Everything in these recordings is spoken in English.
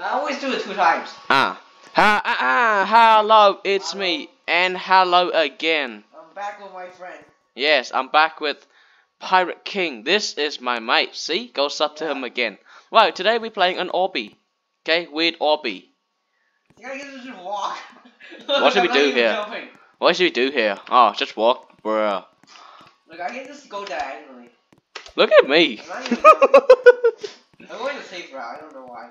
I always do it two times. Ah. Ha, ah, ah, hello, it's me. And hello again. I'm back with my friend. Yes, I'm back with Pirate King. This is my mate. See? Goes up to him again. Right, today we're playing an Obby. Okay, weird Obby. You gotta get to just walk. What should we do here? jumping. What should we do here? Oh, just walk, bruh. Look, I can just go diagonally. Look at me. I'm not even jumping. I'm going the safe route. I don't know why.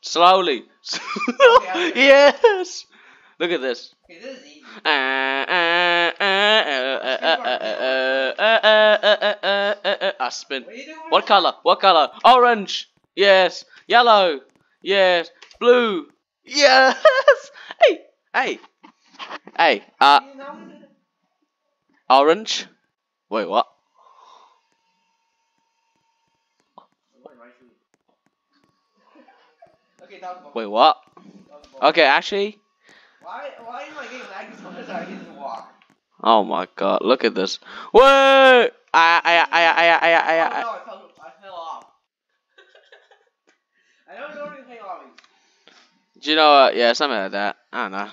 Slowly. Okay, yes. Look at this. I spin. What, what color? What color? Orange. Yes. Yellow. Yes. Blue. Yes. hey. Hey. Hey. Uh. Orange. Wait, what? Okay, wait what okay actually Why? Why am I getting laggy so much? I get to walk. Oh my god, look at this. Wait! I I I I I I I oh I no, I fell. I fell off. I don't know anything on me. Do you know what? Yeah, something like that. I don't know.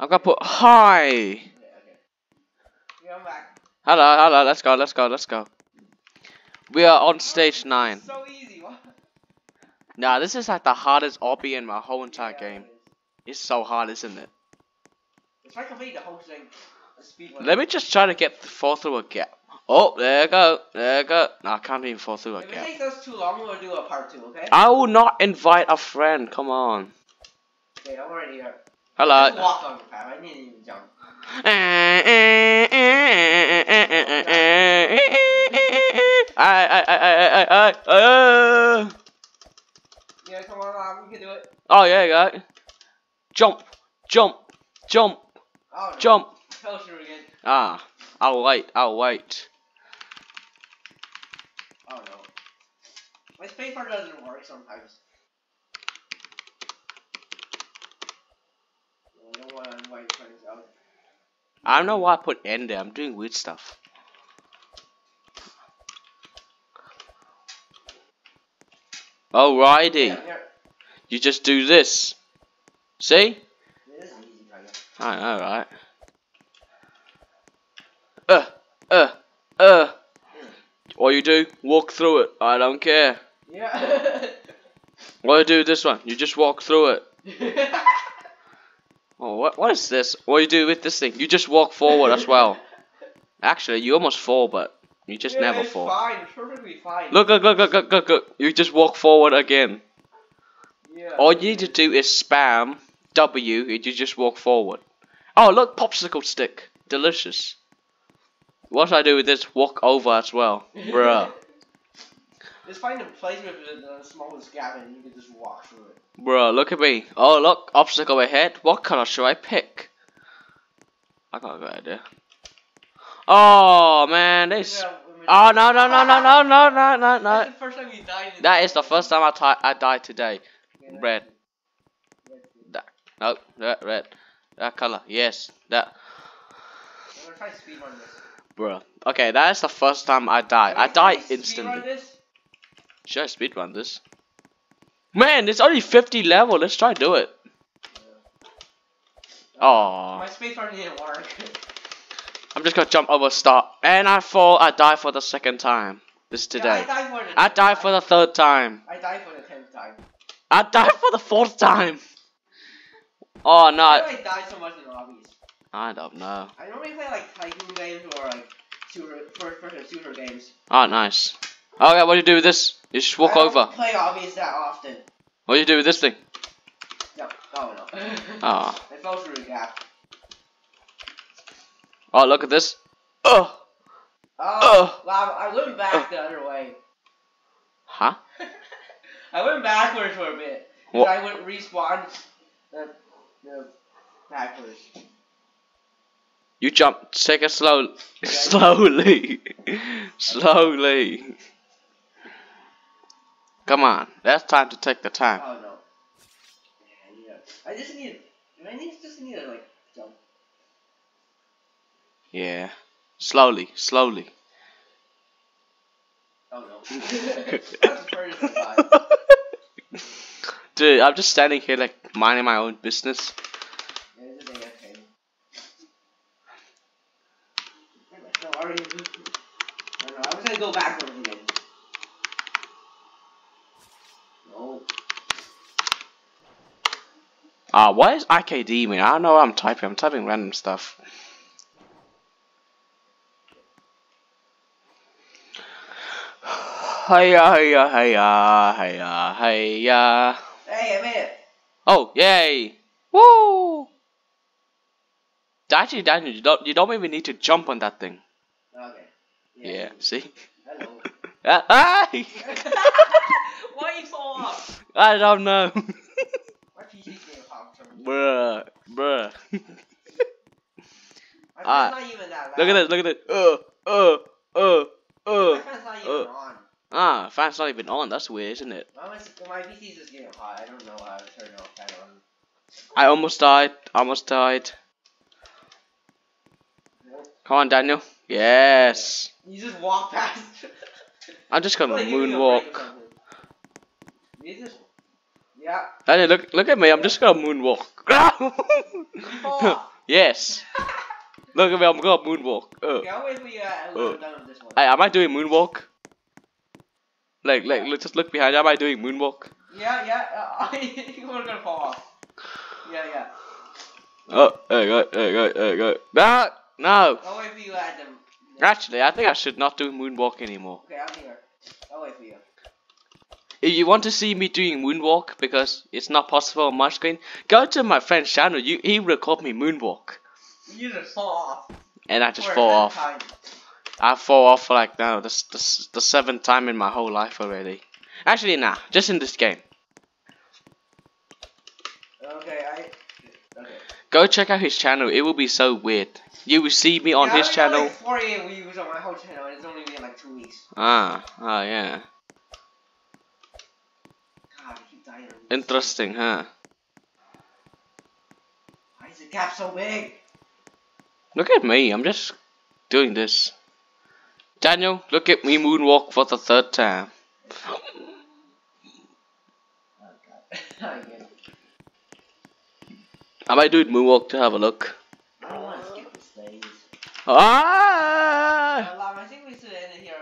I'm gonna put hi. Okay, okay. Yeah, I'm back. Hello, hello, let's go, let's go, let's go. We are on oh, stage 9. So easy. Nah, this is like the hardest obby in my whole entire game. It's so hard, isn't it? It's like completing the whole thing. Speed. Let me just try to get fall through a gap. Oh, there you go, there you go. No, I can't even fall through a If it takes us too long, we'll do a part two. Okay. I will not invite a friend, come on. Okay, I'm already here. Hello. Just walk on the path. I didn't even jump. I, I, I, I, I, I, uh. Yeah, come on, on, we can do it. Oh, yeah, you go. Jump, jump, jump, Oh no. jump. Fell through again. Ah, I'll wait, I'll wait. Oh no. My doesn't work sometimes. I don't want to out. I don't know why I put N there, I'm doing weird stuff. Alrighty, Yeah. You just do this. See? This is easy, kind of. I know, right? Uh, uh, uh. What you do? Walk through it. I don't care. Yeah. What you do with this one? You just walk through it. Oh, what? What is this? What you do with this thing? You just walk forward as well. Actually, you almost fall, but you just yeah, never it's fall. fine. It's perfectly fine. Look, look, look, look, look, look, look. You just walk forward again. Yeah. All you need to do is spam W, and you just walk forward. Oh, look, popsicle stick. Delicious. What should I do with this? Walk over as well. Bruh. Just find a place with the, smallest gap and you can just walk through it. Bruh, look at me. Oh, look, obstacle ahead. What color should I pick? I got a good idea. Oh, man, this. Yeah, Oh, no, no, no, no, no, no, no, no, That's no. the first time you died. That is the first time I, I died today. Red. that's- that's good. That. no red red. That color. Yes, that. I'm gonna try to speedrun this. Bruh. Okay, that is the first time I die. I Can we try died to instantly. Should I speedrun this? Man, it's only 50 level. Let's try do it. Oh, My spacebar didn't work. I'm just gonna jump over start. And I fall. I die for the second time. This Yeah, today. I died for the I died for the third time. I died for the time. I died for the fourth time. Oh no, Why I, do I die so much in obbies? I don't know. I normally play like tycoon games or like shooter, first person shooter games. Oh, nice. Okay, what do you do with this? You just walk I don't over. play obbies that often. What do you do with this thing? No, oh no. Oh, I fell through the gap. oh, look at this. Oh, Oh, wow, I went back the other way. huh? I went backwards for a bit. What? I would respawn the the backwards. You jump. Take it slow, slowly, slowly. Come on, that's time to take the time. Oh no. Yeah, I just need. I need just need to like jump. Yeah, slowly, slowly. Oh no. Dude, I'm just standing here like minding my own business. Ah, what is IKD mean? I don't know what I'm typing. I'm typing random stuff. Hiya, hiya, hiya, hiya, hiya. Hey, I made it. Oh, yay! Woo! Actually, Daniel, you don't, you don't even need to jump on that thing. Okay. Yeah, see? Hello. Ah! Why you fall off? I don't know. My PC's getting popped from. bruh, bruh. My Ah, fan's not even that loud. Look at it, look at it. Uh, uh, uh, My uh. fan's not uh. on. Ah, fan's not even on. That's weird, isn't it? My, my PC's just getting hot. I don't know how to turn off that on. I almost died. Almost died. Nope. Come on, Daniel. Yes. You just walk past. I'm just gonna Like, give me a break or moonwalk. something. You just. Yeah. Daniel, look, look at me. I'm just gonna moonwalk. Yes. Look at me. I'm gonna moonwalk. Uh. Okay, I'll wait for you uh, when I'm done with this one. Hey, am I doing moonwalk? Like, like, let's just look behind. Am I doing moonwalk? Yeah, yeah. Uh, were gonna fall off. Yeah, yeah. Oh, there you go, there you go, there you go. No, no. I'll wait for you them. Actually, I think I should not do moonwalk anymore. Okay, I'm here. I'll wait for you. If you want to see me doing moonwalk because it's not possible on my screen, go to my friend's channel. You, he record me moonwalk, You just fall off. and I just For fall off. time. I fall off like now the, the the seventh time in my whole life already. Actually, nah, just in this game. Okay, I. Okay. Go check out his channel. It will be so weird. You will see me on yeah, his I only got, channel. Like 48 views on my whole channel, and it's only been like two weeks. Ah, oh yeah. God, I keep dying. Interesting, huh? Why is the gap so big? Look at me. I'm just doing this. Daniel, look at me moonwalk for the third time. I might do moonwalk to have a look. I don't want to skip this phase. Ah! I think we should end it here.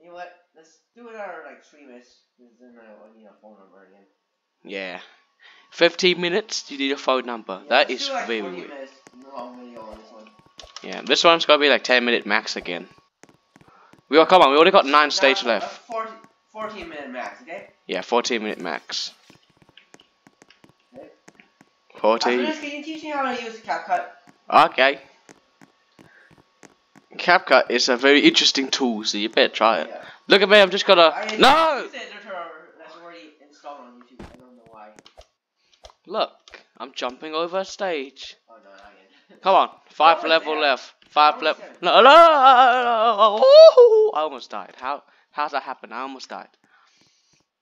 You know what? Let's do it our like three minutes. Then I need a phone number again. Yeah. 15 minutes, you need a phone number. Yeah, that do, like, very 40 weird. minutes long this one. Yeah, this one's gonna be like 10 minute max again. We got, come on, we only got 9 stages left. no, 40, 14 minute max, okay? Yeah, 14 minute max. Okay. After 40. this, can you teach me how to use CapCut? Okay. CapCut is a very interesting tool, so you better try it. Yeah. Look at me, I'm just gonna. I- No! Use the that's already installed on YouTube. I don't know why. Look, I'm jumping over a stage. Oh no, not again. Come on, five Almost level left. Five level. No, no, no, Woohoo! I almost died. How? How's that happen? I almost died.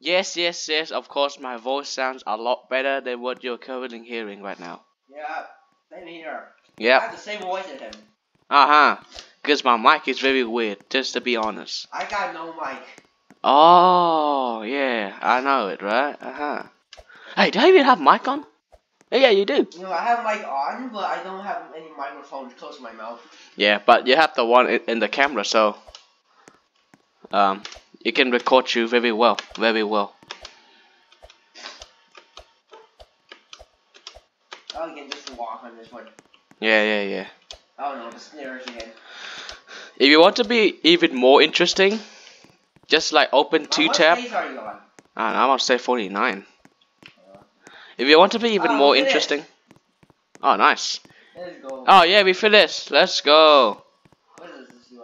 Yes, yes, yes. Of course, my voice sounds a lot better than what you're currently hearing right now. Yeah, same here. Yeah. I have the same voice as him. Uh huh. Cause my mic is very weird. Just to be honest. I got no mic. Oh yeah, I know it, right? Uh huh. Hey, do I even have mic on? Yeah, yeah, you do. You know, I have mic on, but I don't have any microphones close to my mouth. Yeah, but you have the one in, in the camera, so um, it can record you very well, very well. Oh, again, just walk on this one. Yeah, yeah, yeah. Oh no, the snares again. If you want to be even more interesting, just like open Uh, two what tab. phase are you on? I'm on say 49. If you want to be even Oh, more interesting. Oh, nice. Go. Oh, yeah, we finished. Let's go. What this?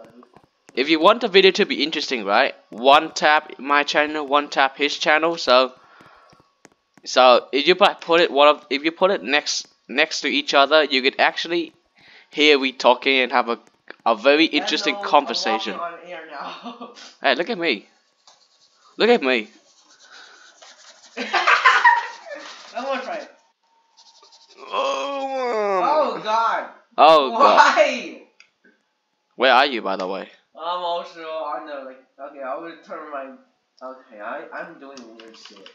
If you want the video to be interesting, right? One tap my channel, one tap his channel. So So if you put put it one of if you put it next next to each other, you could actually hear we talking and have a a very interesting Hello, conversation. on air now. Hey, look at me. Look at me. I want to try it. Oh, um, Oh God. oh god. Why? Where are you, by the way? I'm also on the like. Okay, I will turn my. Okay, I I'm doing weird shit.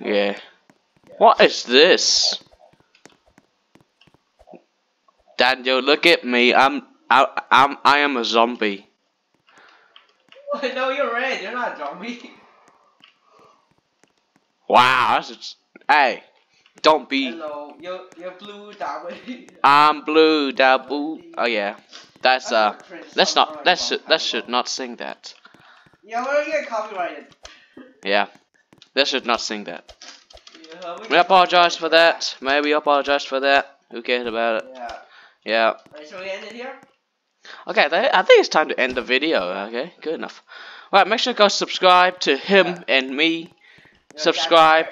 Yeah. What is this? Daniel, look at me. I'm I, I'm I am a zombie. What? No, you're red. You're not a zombie. Wow, that's just, hey, don't be. Hello, you're you're blue. I'm blue, double. Oh yeah, that's uh. Let's not. Let's should. Let's should not sing that. Yeah, we're gonna get copyrighted. Yeah, let's should not sing that. We apologize for that. Maybe apologize for that. Who cares about it? Yeah. Yeah. Shall we end it here? Okay, I think it's time to end the video. Okay, good enough. Alright, make sure to go subscribe to him Yeah. and me. Yeah, Subscribe,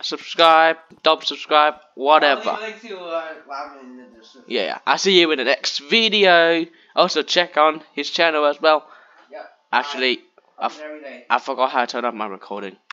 subscribe, double subscribe, whatever. leave to uh, Lavin in the description. Yeah, I'll see you in the next video. Also, check on his channel as well. Yeah. Actually, Up I've- every day. I forgot how to turn up my recording.